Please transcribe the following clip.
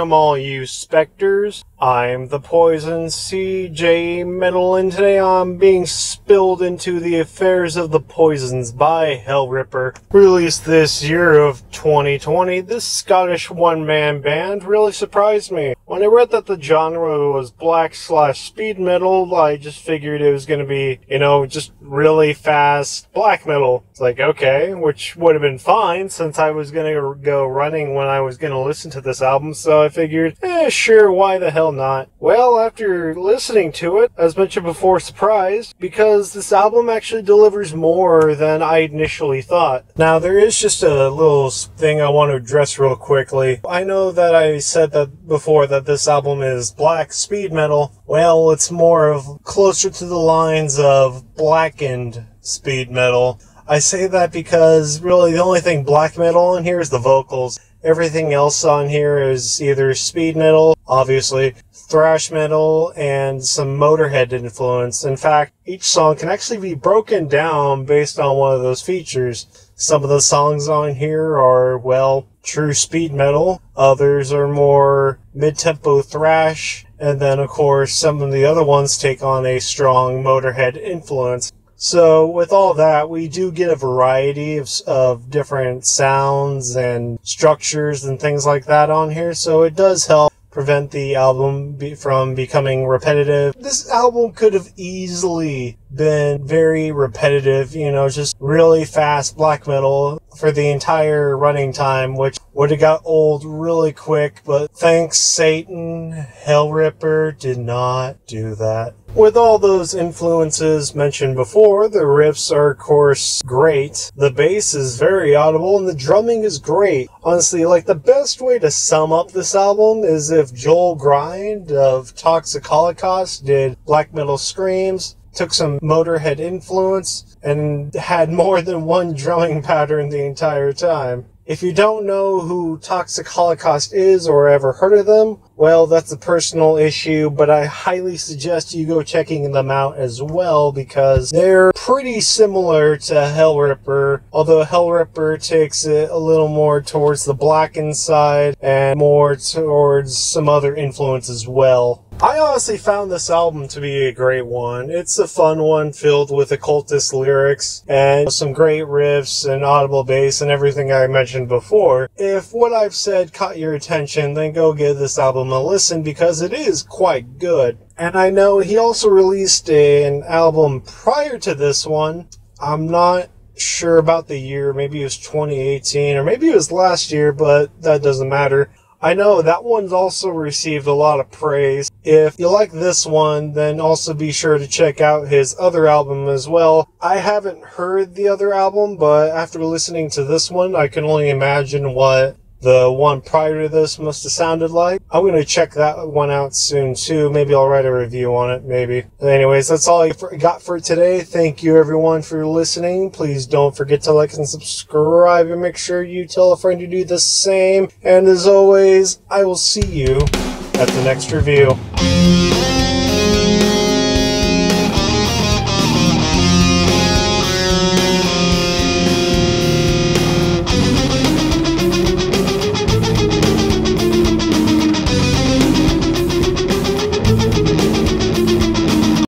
Welcome all you specters. I'm the Poison CJ Metal and today I'm being spilled into the affairs of the poisons by Hellripper. Released this year of 2020, this Scottish one-man band really surprised me. When I read that the genre was black slash speed metal, I just figured it was gonna be, you know, just really fast black metal. It's like, okay, which would have been fine since I was gonna go running when I was gonna listen to this album, so I figured, eh, sure, why the hell not? Well, after listening to it, as mentioned before, surprised, because this album actually delivers more than I initially thought. Now, there is just a little thing I want to address real quickly. I know that I said that before that this album is black speed metal. Well, it's more of closer to the lines of blackened speed metal. I say that because really the only thing black metal in here is the vocals. Everything else on here is either speed metal, obviously, thrash metal, and some Motorhead influence. In fact, each song can actually be broken down based on one of those features. Some of the songs on here are, well, true speed metal. Others are more mid-tempo thrash. And then, of course, some of the other ones take on a strong Motorhead influence. So with all that, we do get a variety of, of different sounds and structures and things like that on here. So it does help prevent the album be, from becoming repetitive. This album could have easily been very repetitive, you know, just really fast black metal for the entire running time, which would have got old really quick, but thanks Satan, Hellripper did not do that. With all those influences mentioned before, the riffs are of course great, the bass is very audible, and the drumming is great. Honestly, like the best way to sum up this album is if Joel Grind of Toxic Holocaust did black metal screams, took some Motorhead influence, and had more than one drumming pattern the entire time. If you don't know who Toxic Holocaust is or ever heard of them, well, that's a personal issue, but I highly suggest you go checking them out as well because they're pretty similar to Hellripper, although Hellripper takes it a little more towards the blackened side and more towards some other influence as well. I honestly found this album to be a great one. It's a fun one filled with occultist lyrics and some great riffs and audible bass and everything I mentioned before. If what I've said caught your attention, then go give this album a listen because it is quite good. And I know he also released an album prior to this one. I'm not sure about the year. Maybe it was 2018 or maybe it was last year, but that doesn't matter. I know that one's also received a lot of praise. If you like this one, then also be sure to check out his other album as well. I haven't heard the other album, but after listening to this one, I can only imagine what the one prior to this must have sounded like. I'm going to check that one out soon too. Maybe I'll write a review on it, maybe. Anyways, that's all I got for today. Thank you everyone for listening. Please don't forget to like and subscribe and make sure you tell a friend to do the same. And as always, I will see you at the next review.